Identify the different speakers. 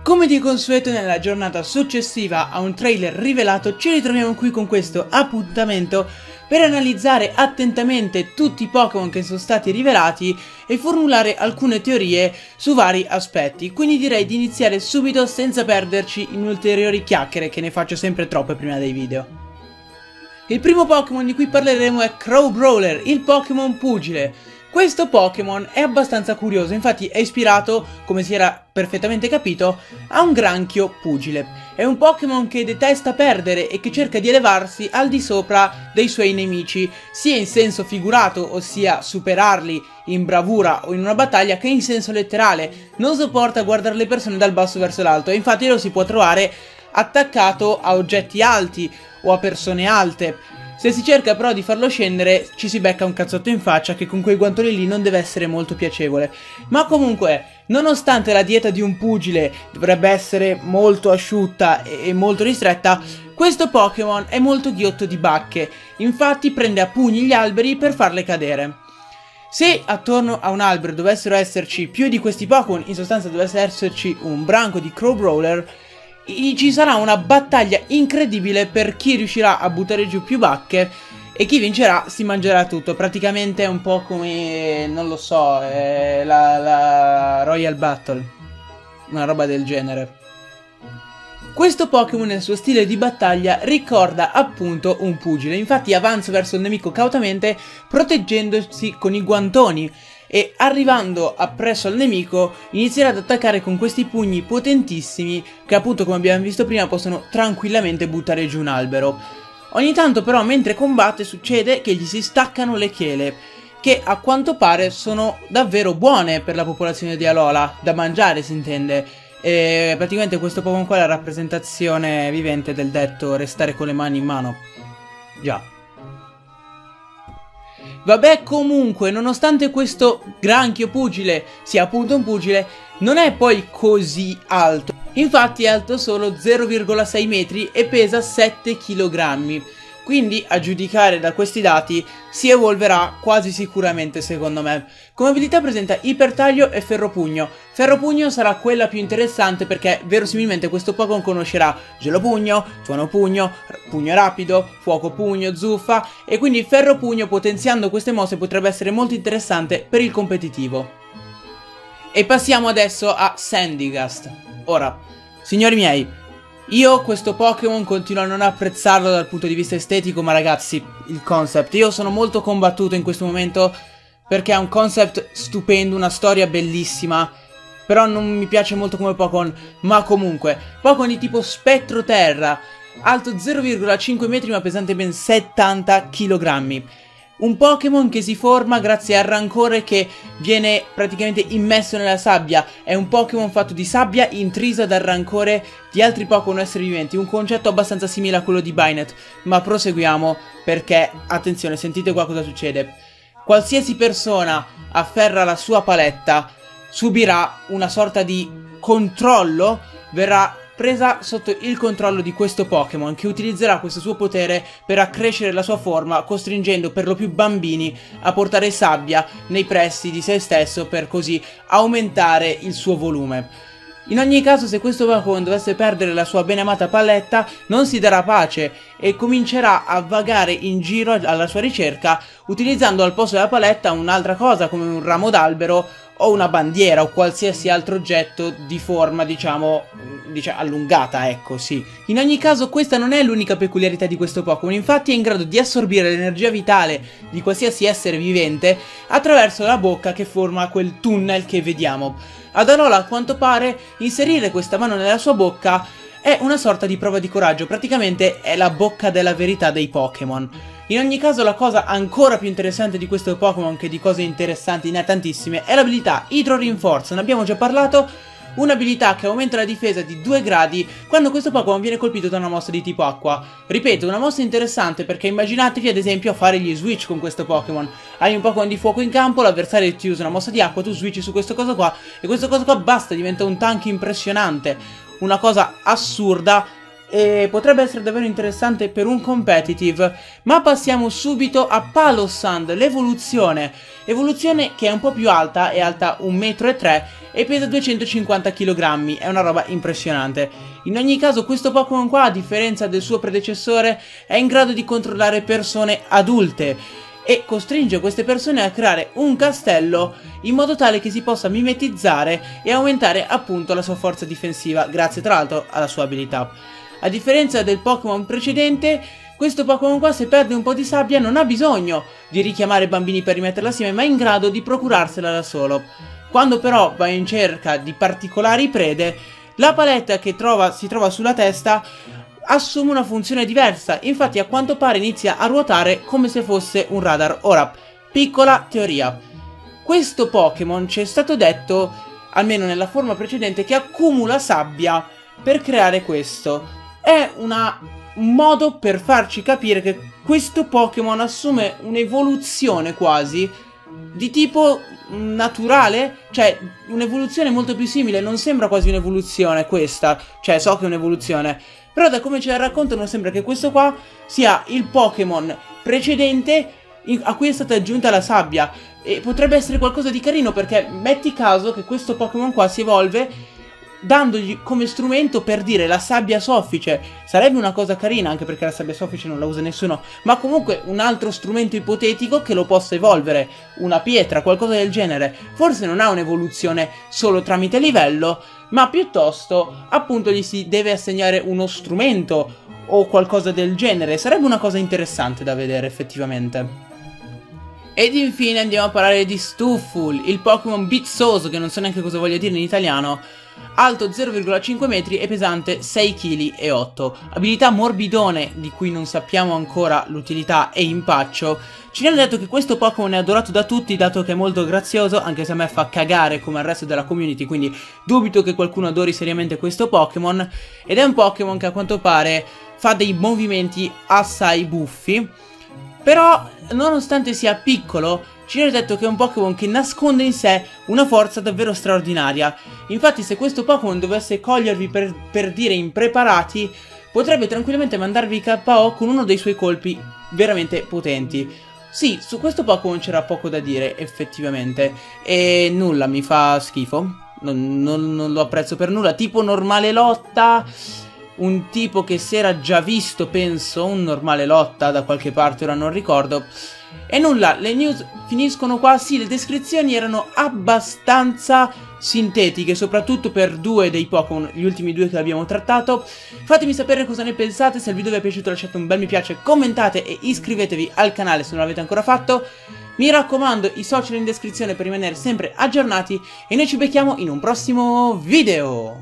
Speaker 1: Come di consueto nella giornata successiva a un trailer rivelato ci ritroviamo qui con questo appuntamento per analizzare attentamente tutti i Pokémon che sono stati rivelati e formulare alcune teorie su vari aspetti, quindi direi di iniziare subito senza perderci in ulteriori chiacchiere che ne faccio sempre troppe prima dei video. Il primo Pokémon di cui parleremo è Crow Brawler, il Pokémon pugile, questo Pokémon è abbastanza curioso, infatti è ispirato, come si era perfettamente capito, a un granchio pugile. È un Pokémon che detesta perdere e che cerca di elevarsi al di sopra dei suoi nemici, sia in senso figurato, ossia superarli in bravura o in una battaglia, che in senso letterale. Non sopporta guardare le persone dal basso verso l'alto infatti lo si può trovare attaccato a oggetti alti o a persone alte. Se si cerca però di farlo scendere ci si becca un cazzotto in faccia che con quei guantoni lì non deve essere molto piacevole. Ma comunque, nonostante la dieta di un pugile dovrebbe essere molto asciutta e molto ristretta, questo Pokémon è molto ghiotto di bacche, infatti prende a pugni gli alberi per farle cadere. Se attorno a un albero dovessero esserci più di questi Pokémon, in sostanza dovesse esserci un branco di Crow Brawler, ci sarà una battaglia incredibile per chi riuscirà a buttare giù più bacche e chi vincerà si mangerà tutto. Praticamente è un po' come, non lo so, eh, la, la Royal Battle, una roba del genere. Questo Pokémon nel suo stile di battaglia ricorda appunto un pugile, infatti avanza verso il nemico cautamente proteggendosi con i guantoni e arrivando appresso al nemico inizierà ad attaccare con questi pugni potentissimi che appunto come abbiamo visto prima possono tranquillamente buttare giù un albero. Ogni tanto però mentre combatte succede che gli si staccano le chele che a quanto pare sono davvero buone per la popolazione di Alola, da mangiare si intende. E praticamente questo Pokémon qua è la rappresentazione vivente del detto restare con le mani in mano. Già. Vabbè, comunque, nonostante questo granchio pugile sia appunto un pugile, non è poi così alto. Infatti è alto solo 0,6 metri e pesa 7 kg. Quindi, a giudicare da questi dati, si evolverà quasi sicuramente secondo me. Come abilità presenta Ipertaglio e Ferropugno. Ferropugno sarà quella più interessante perché verosimilmente questo Pokémon conoscerà Gelo Pugno, Tuono Pugno, Pugno Rapido, Fuoco Pugno, Zuffa e quindi Ferropugno potenziando queste mosse potrebbe essere molto interessante per il competitivo. E passiamo adesso a Sandygast. Ora, signori miei, io questo Pokémon continuo a non apprezzarlo dal punto di vista estetico, ma ragazzi, il concept. Io sono molto combattuto in questo momento perché ha un concept stupendo, una storia bellissima. Però non mi piace molto come Pokémon, ma comunque, Pokémon di tipo Spettro Terra, alto 0,5 metri ma pesante ben 70 kg. Un Pokémon che si forma grazie al rancore che viene praticamente immesso nella sabbia. È un Pokémon fatto di sabbia intrisa dal rancore di altri Pokémon esseri viventi. Un concetto abbastanza simile a quello di Bynet. Ma proseguiamo perché, attenzione, sentite qua cosa succede. Qualsiasi persona afferra la sua paletta subirà una sorta di controllo, verrà presa sotto il controllo di questo Pokémon che utilizzerà questo suo potere per accrescere la sua forma costringendo per lo più bambini a portare sabbia nei pressi di se stesso per così aumentare il suo volume. In ogni caso se questo Pokémon dovesse perdere la sua beneamata palletta non si darà pace e comincerà a vagare in giro alla sua ricerca utilizzando al posto della paletta un'altra cosa come un ramo d'albero o una bandiera o qualsiasi altro oggetto di forma, diciamo, diciamo, allungata, ecco, sì. In ogni caso questa non è l'unica peculiarità di questo Pokémon, infatti è in grado di assorbire l'energia vitale di qualsiasi essere vivente attraverso la bocca che forma quel tunnel che vediamo. Ad Alola, a quanto pare, inserire questa mano nella sua bocca è una sorta di prova di coraggio, praticamente è la bocca della verità dei Pokémon. In ogni caso la cosa ancora più interessante di questo Pokémon che di cose interessanti ne ha tantissime è l'abilità Hydro Reinforce, ne abbiamo già parlato, un'abilità che aumenta la difesa di 2 gradi quando questo Pokémon viene colpito da una mossa di tipo acqua. Ripeto, una mossa interessante perché immaginatevi ad esempio a fare gli switch con questo Pokémon. Hai un Pokémon di fuoco in campo, l'avversario ti usa una mossa di acqua, tu switch su questo cosa qua e questo cosa qua basta, diventa un tank impressionante. Una cosa assurda e potrebbe essere davvero interessante per un competitive. Ma passiamo subito a Palosand, l'evoluzione. Evoluzione che è un po' più alta, è alta 1,3 m e pesa 250 kg, è una roba impressionante. In ogni caso questo Pokémon qua, a differenza del suo predecessore, è in grado di controllare persone adulte e costringe queste persone a creare un castello in modo tale che si possa mimetizzare e aumentare appunto la sua forza difensiva, grazie tra l'altro alla sua abilità. A differenza del Pokémon precedente, questo Pokémon qua se perde un po' di sabbia non ha bisogno di richiamare bambini per rimetterla assieme, ma è in grado di procurarsela da solo. Quando però va in cerca di particolari prede, la paletta che trova, si trova sulla testa assume una funzione diversa, infatti a quanto pare inizia a ruotare come se fosse un radar. Ora, piccola teoria. Questo Pokémon ci è stato detto, almeno nella forma precedente, che accumula sabbia per creare questo. È una, un modo per farci capire che questo Pokémon assume un'evoluzione quasi di tipo naturale, cioè un'evoluzione molto più simile, non sembra quasi un'evoluzione questa, cioè so che è un'evoluzione, però da come ce la raccontano sembra che questo qua sia il Pokémon precedente a cui è stata aggiunta la sabbia. E potrebbe essere qualcosa di carino perché metti caso che questo Pokémon qua si evolve dandogli come strumento per dire la sabbia soffice. Sarebbe una cosa carina anche perché la sabbia soffice non la usa nessuno. Ma comunque un altro strumento ipotetico che lo possa evolvere. Una pietra, qualcosa del genere. Forse non ha un'evoluzione solo tramite livello ma piuttosto appunto gli si deve assegnare uno strumento o qualcosa del genere. Sarebbe una cosa interessante da vedere effettivamente. Ed infine andiamo a parlare di Stuful, il Pokémon bizzoso che non so neanche cosa voglia dire in italiano, alto 0,5 metri e pesante 6 kg 8. Abilità morbidone di cui non sappiamo ancora l'utilità e impaccio. Ci hanno detto che questo Pokémon è adorato da tutti dato che è molto grazioso, anche se a me fa cagare come al resto della community, quindi dubito che qualcuno adori seriamente questo Pokémon. Ed è un Pokémon che a quanto pare fa dei movimenti assai buffi. Però, nonostante sia piccolo, ci hanno detto che è un Pokémon che nasconde in sé una forza davvero straordinaria. Infatti se questo Pokémon dovesse cogliervi per, per dire impreparati, potrebbe tranquillamente mandarvi KO con uno dei suoi colpi veramente potenti. Sì, su questo Pokémon c'era poco da dire, effettivamente. E nulla, mi fa schifo. Non, non, non, lo apprezzo per nulla. Tipo normale lotta. Un tipo che si era già visto, penso, un normale lotta da qualche parte, ora non ricordo. E nulla, le news finiscono qua, sì, le descrizioni erano abbastanza sintetiche, soprattutto per due dei Pokémon, gli ultimi due che abbiamo trattato. Fatemi sapere cosa ne pensate, se il video vi è piaciuto lasciate un bel mi piace, commentate e iscrivetevi al canale se non l'avete ancora fatto. Mi raccomando, i social in descrizione per rimanere sempre aggiornati e noi ci becchiamo in un prossimo video!